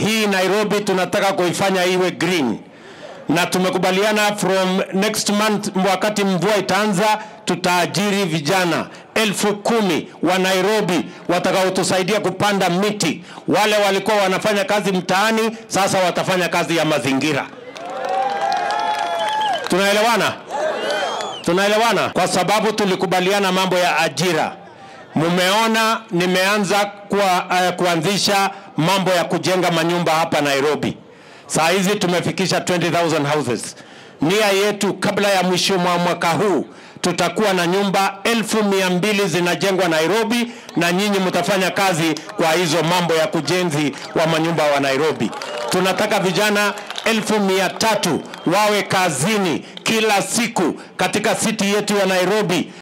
hii Nairobi tunataka kuifanya iwe green na tumekubaliana from next month, wakati mvua itaanza, tutaajiri vijana elfu kumi wa Nairobi watakaotusaidia kupanda miti. Wale walikuwa wanafanya kazi mtaani, sasa watafanya kazi ya mazingira. Tunaelewana? Tunaelewana kwa sababu tulikubaliana mambo ya ajira. Mumeona nimeanza kwa, uh, kuanzisha mambo ya kujenga manyumba hapa Nairobi. Saa hizi tumefikisha 20,000 houses. Nia yetu kabla ya mwisho mwa mwaka huu tutakuwa na nyumba elfu mia mbili zinajengwa Nairobi, na nyinyi mtafanya kazi kwa hizo mambo ya kujenzi wa manyumba wa Nairobi. Tunataka vijana elfu mia tatu wawe kazini kila siku katika siti yetu ya Nairobi